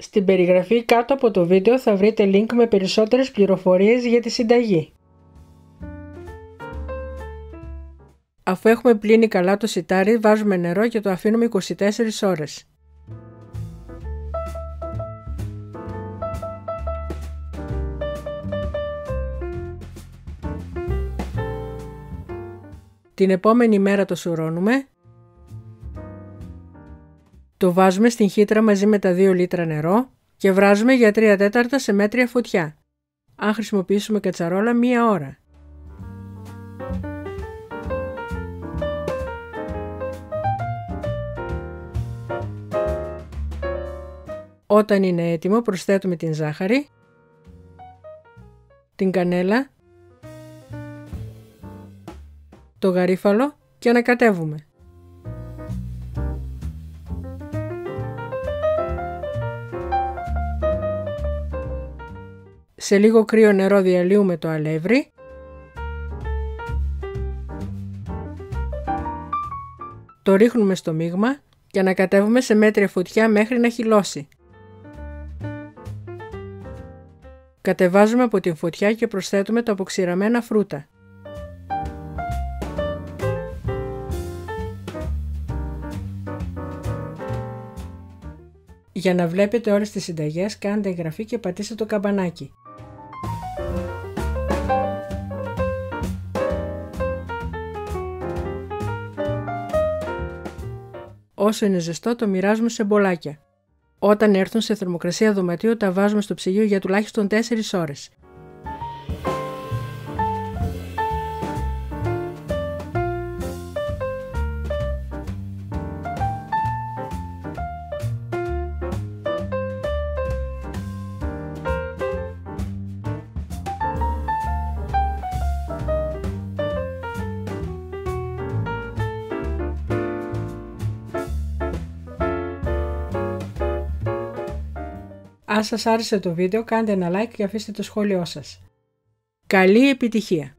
Στην περιγραφή κάτω από το βίντεο θα βρείτε link με περισσότερες πληροφορίες για τη συνταγή. Αφού έχουμε πλύνει καλά το σιτάρι, βάζουμε νερό και το αφήνουμε 24 ώρες. Την επόμενη μέρα το σουρώνουμε. Το βάζουμε στην χύτρα μαζί με τα 2 λίτρα νερό και βράζουμε για 3 τέταρτα σε μέτρια φωτιά. Αν χρησιμοποιήσουμε κατσαρόλα μία ώρα. Όταν είναι έτοιμο προσθέτουμε την ζάχαρη, την κανέλα, το γαρίφαλο και ανακατεύουμε. Σε λίγο κρύο νερό διαλύουμε το αλεύρι Το ρίχνουμε στο μείγμα και ανακατεύουμε σε μέτρια φωτιά μέχρι να χυλώσει. Κατεβάζουμε από την φωτιά και προσθέτουμε τα αποξηραμένα φρούτα. Για να βλέπετε όλες τις συνταγές κάντε εγγραφή και πατήστε το καμπανάκι. Όσο είναι ζεστό το μοιράζουμε σε μπολάκια. Όταν έρθουν σε θερμοκρασία δωματίου τα βάζουμε στο ψυγείο για τουλάχιστον 4 ώρες. Αν σας άρεσε το βίντεο κάντε ένα like και αφήστε το σχόλιο σας. Καλή επιτυχία!